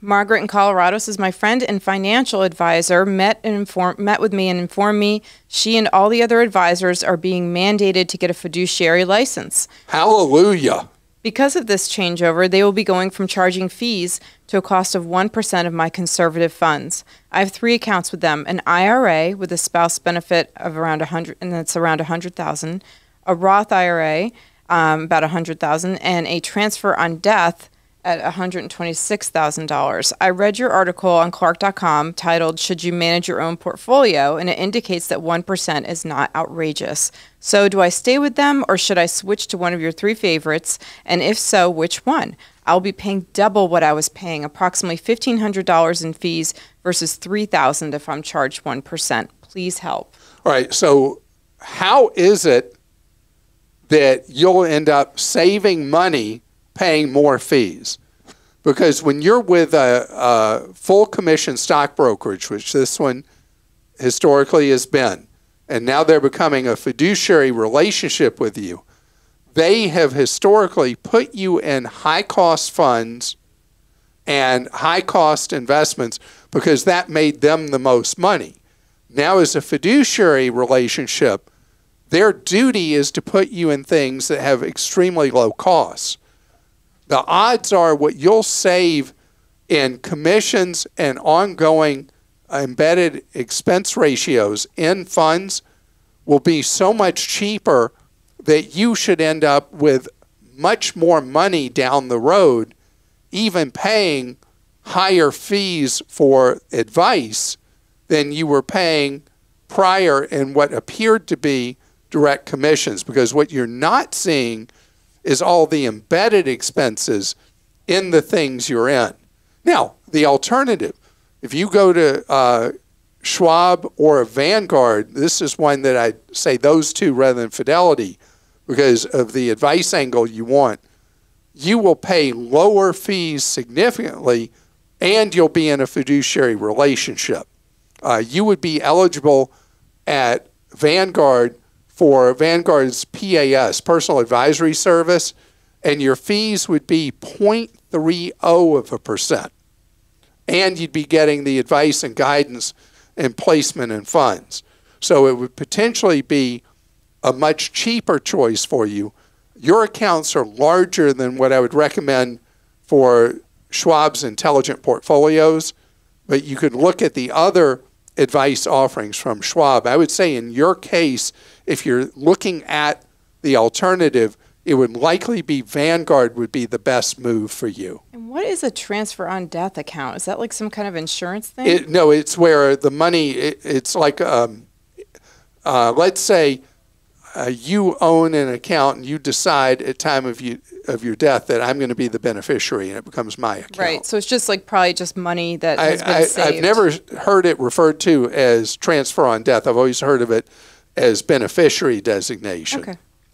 Margaret in Colorado says my friend and financial advisor met and inform, met with me and informed me she and all the other advisors are being mandated to get a fiduciary license. Hallelujah. Because of this changeover, they will be going from charging fees to a cost of 1% of my conservative funds. I have three accounts with them, an IRA with a spouse benefit of around 100 and that's around 100,000, a Roth IRA um, about 100,000 and a transfer on death at $126,000. I read your article on Clark.com titled Should You Manage Your Own Portfolio? and it indicates that 1% is not outrageous. So, do I stay with them or should I switch to one of your three favorites? And if so, which one? I'll be paying double what I was paying, approximately $1,500 in fees versus $3,000 if I'm charged 1%. Please help. All right. So, how is it that you'll end up saving money paying more fees. Because when you're with a, a full commission stock brokerage, which this one historically has been, and now they're becoming a fiduciary relationship with you, they have historically put you in high cost funds and high cost investments because that made them the most money. Now, as a fiduciary relationship, their duty is to put you in things that have extremely low costs the odds are what you'll save in commissions and ongoing embedded expense ratios in funds will be so much cheaper that you should end up with much more money down the road, even paying higher fees for advice than you were paying prior in what appeared to be direct commissions. Because what you're not seeing is all the embedded expenses in the things you're in. Now, the alternative, if you go to uh, Schwab or Vanguard, this is one that I say those two rather than Fidelity because of the advice angle you want. You will pay lower fees significantly and you'll be in a fiduciary relationship. Uh, you would be eligible at Vanguard for Vanguard's PAS, Personal Advisory Service, and your fees would be 0.30 of a percent. And you'd be getting the advice and guidance and placement and funds. So it would potentially be a much cheaper choice for you. Your accounts are larger than what I would recommend for Schwab's intelligent portfolios, but you could look at the other advice offerings from Schwab. I would say in your case, if you're looking at the alternative, it would likely be Vanguard would be the best move for you. And what is a transfer on death account? Is that like some kind of insurance thing? It, no, it's where the money. It, it's like, um, uh, let's say, uh, you own an account and you decide at time of you of your death that I'm going to be the beneficiary and it becomes my account. Right. So it's just like probably just money that has I, been I, saved. I've never heard it referred to as transfer on death. I've always heard of it as beneficiary designation. Okay.